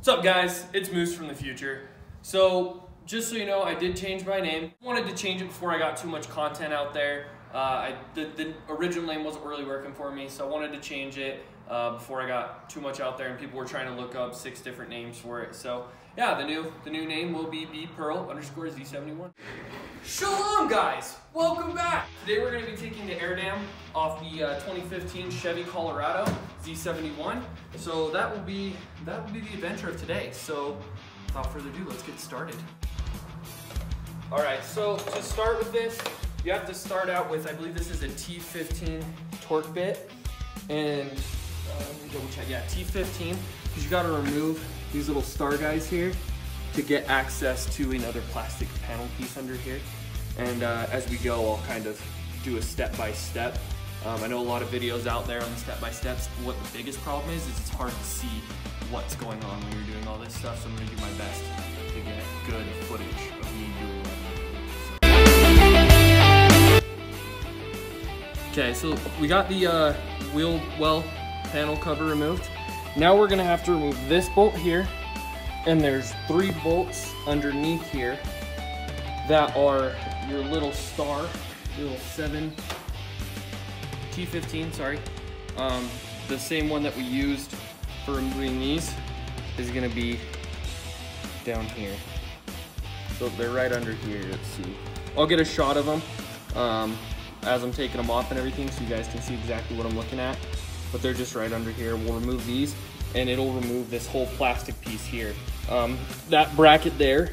What's up guys, it's Moose from the future. So, just so you know, I did change my name. wanted to change it before I got too much content out there. Uh, I, the, the original name wasn't really working for me, so I wanted to change it uh, before I got too much out there and people were trying to look up six different names for it. So yeah, the new the new name will be B Pearl underscore Z71. Shalom guys, welcome back. Today we're gonna be taking the air dam off the uh, 2015 Chevy Colorado Z71. So that will be that will be the adventure of today. So without further ado, let's get started. All right, so to start with this, you have to start out with, I believe this is a T15 torque bit. And me double check, yeah, T15, because you gotta remove these little star guys here to get access to another plastic panel piece under here. And uh, as we go, I'll kind of do a step-by-step. -step. Um, I know a lot of videos out there on the step-by-steps. What the biggest problem is, is it's hard to see what's going on when you're doing all this stuff, so I'm gonna do my best to get good footage of me doing it. Okay, so we got the uh, wheel well panel cover removed. Now we're gonna have to remove this bolt here, and there's three bolts underneath here that are your little star, little seven, T15, sorry. Um, the same one that we used for removing these is gonna be down here. So they're right under here, let's see. I'll get a shot of them um, as I'm taking them off and everything so you guys can see exactly what I'm looking at but they're just right under here. We'll remove these and it'll remove this whole plastic piece here. Um, that bracket there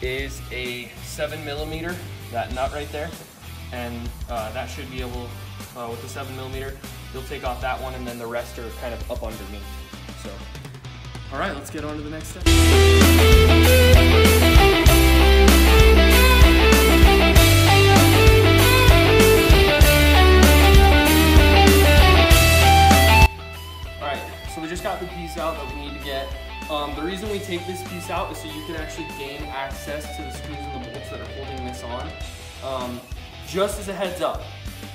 is a seven millimeter, that nut right there. And uh, that should be able, uh, with the seven millimeter, you'll take off that one and then the rest are kind of up underneath. So, all right, let's get on to the next step. Piece out that we need to get. Um, the reason we take this piece out is so you can actually gain access to the screws and the bolts that are holding this on. Um, just as a heads up,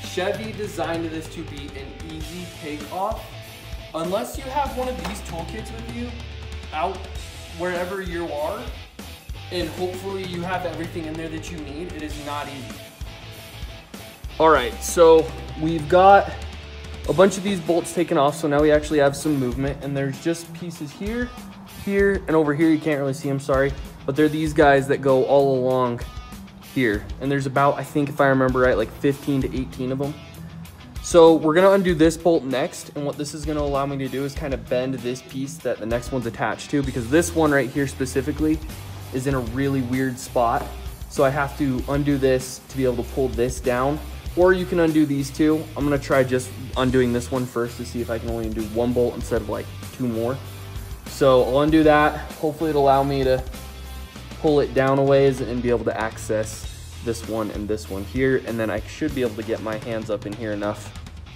Chevy designed this to be an easy take off. Unless you have one of these toolkits with you out wherever you are, and hopefully you have everything in there that you need, it is not easy. All right, so we've got a bunch of these bolts taken off, so now we actually have some movement, and there's just pieces here, here, and over here. You can't really see them, sorry, but they're these guys that go all along here. And there's about, I think if I remember right, like 15 to 18 of them. So we're gonna undo this bolt next, and what this is gonna allow me to do is kind of bend this piece that the next one's attached to, because this one right here specifically is in a really weird spot. So I have to undo this to be able to pull this down or you can undo these two. I'm gonna try just undoing this one first to see if I can only undo one bolt instead of like two more. So I'll undo that. Hopefully it'll allow me to pull it down a ways and be able to access this one and this one here. And then I should be able to get my hands up in here enough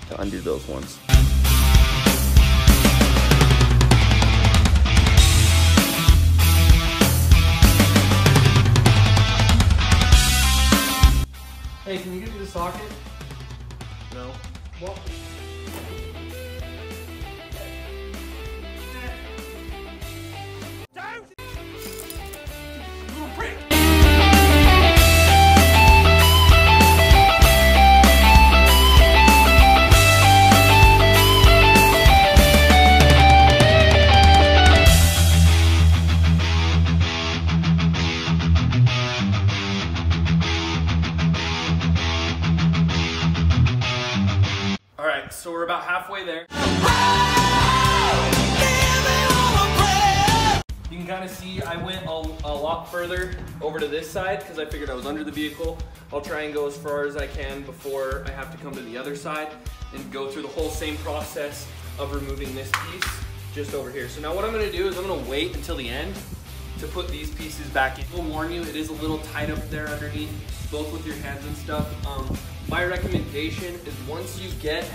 to undo those ones. Can you give Well, so we're about halfway there. You can kind of see I went a, a lot further over to this side because I figured I was under the vehicle. I'll try and go as far as I can before I have to come to the other side and go through the whole same process of removing this piece just over here. So now what I'm gonna do is I'm gonna wait until the end to put these pieces back in. I'll warn you, it is a little tight up there underneath, both with your hands and stuff. Um, my recommendation is once you get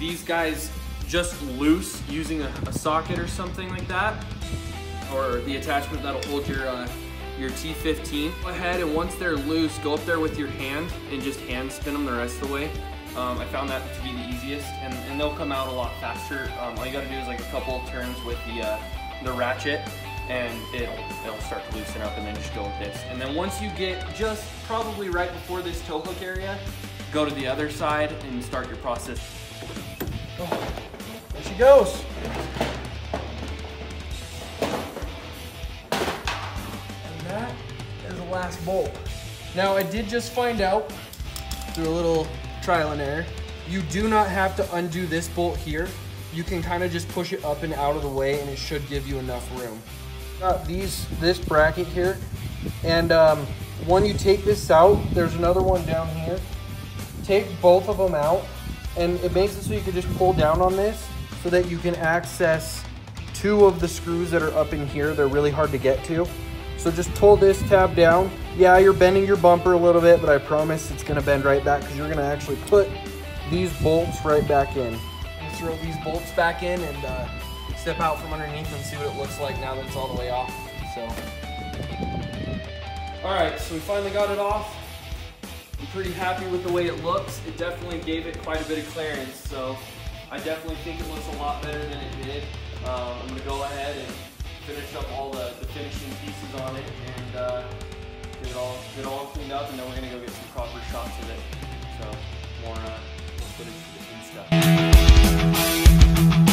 these guys just loose using a, a, socket or something like that, or the attachment that'll hold your uh, your T15. Go ahead and once they're loose, go up there with your hand and just hand spin them the rest of the way. Um, I found that to be the easiest, and, and they'll come out a lot faster. Um, all you gotta do is like a couple turns with the uh, the ratchet and it'll, it'll start to loosen up and then just go with this. And then once you get just probably right before this tow hook area, go to the other side and start your process. There she goes. And that is the last bolt. Now I did just find out through a little trial and error, you do not have to undo this bolt here. You can kind of just push it up and out of the way and it should give you enough room. Got these, this bracket here, and um, when you take this out, there's another one down here. Take both of them out and it makes it so you can just pull down on this so that you can access two of the screws that are up in here. They're really hard to get to. So just pull this tab down. Yeah, you're bending your bumper a little bit, but I promise it's gonna bend right back because you're gonna actually put these bolts right back in. Throw these bolts back in and uh, step out from underneath and see what it looks like now that it's all the way off. So. All right, so we finally got it off. I'm pretty happy with the way it looks. It definitely gave it quite a bit of clearance, so I definitely think it looks a lot better than it did. Um, I'm gonna go ahead and finish up all the, the finishing pieces on it and uh, get it all get it all cleaned up, and then we're gonna go get some proper shots of it. So more uh, more footage the Insta.